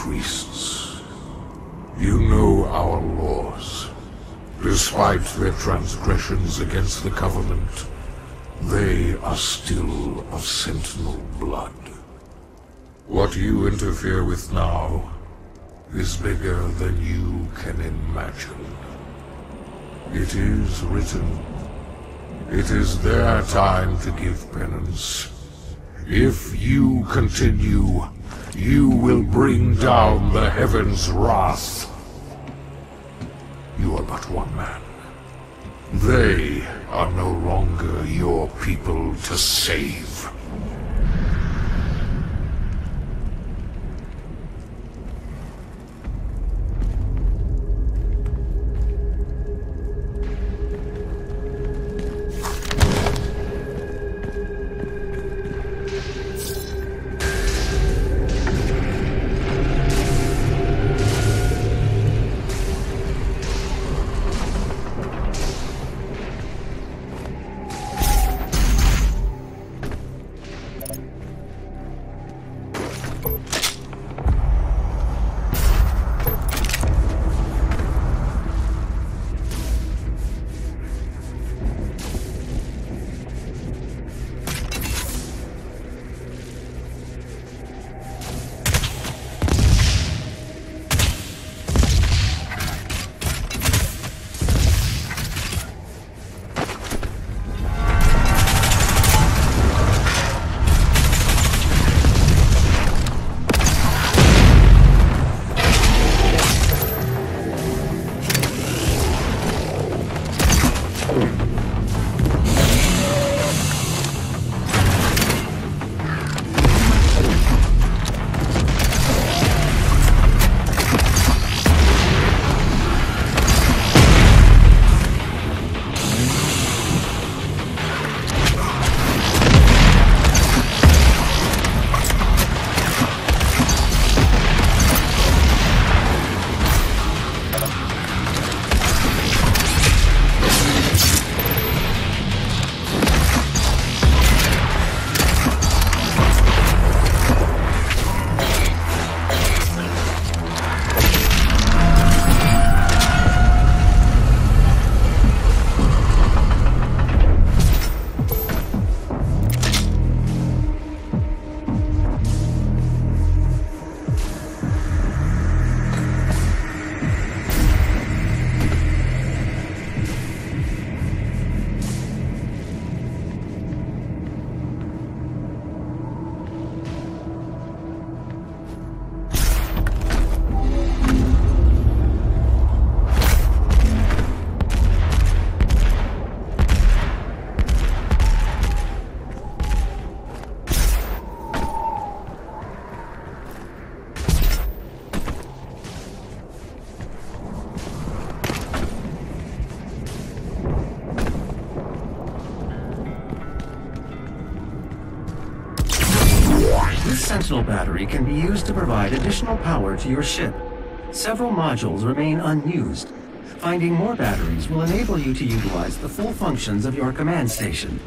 priests. You know our laws. Despite their transgressions against the Covenant, they are still of Sentinel blood. What you interfere with now is bigger than you can imagine. It is written. It is their time to give penance. If you continue, you will bring down the heavens' wrath. You are but one man. They are no longer your people to save. This Sentinel battery can be used to provide additional power to your ship. Several modules remain unused. Finding more batteries will enable you to utilize the full functions of your command station.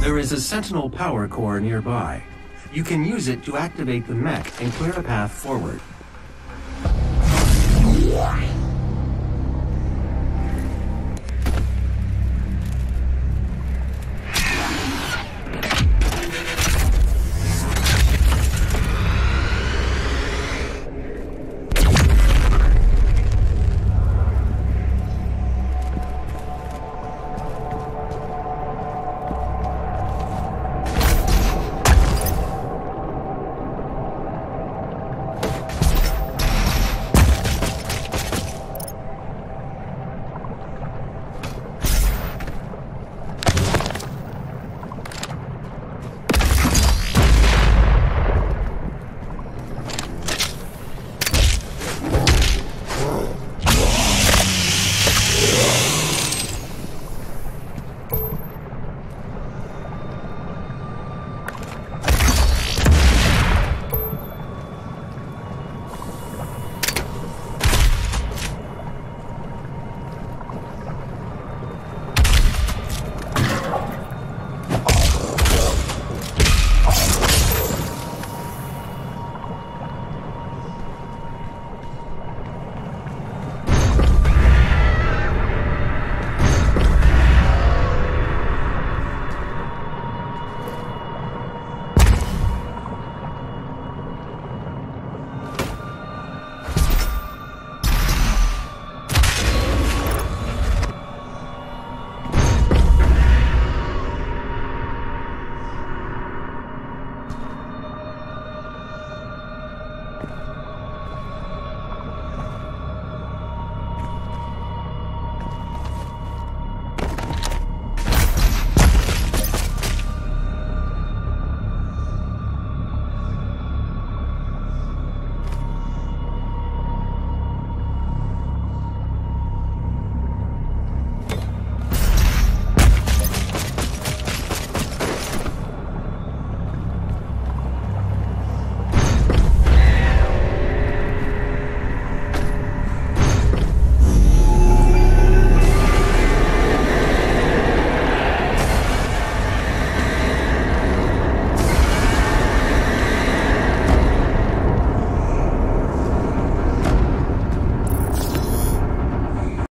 There is a Sentinel power core nearby. You can use it to activate the mech and clear a path forward.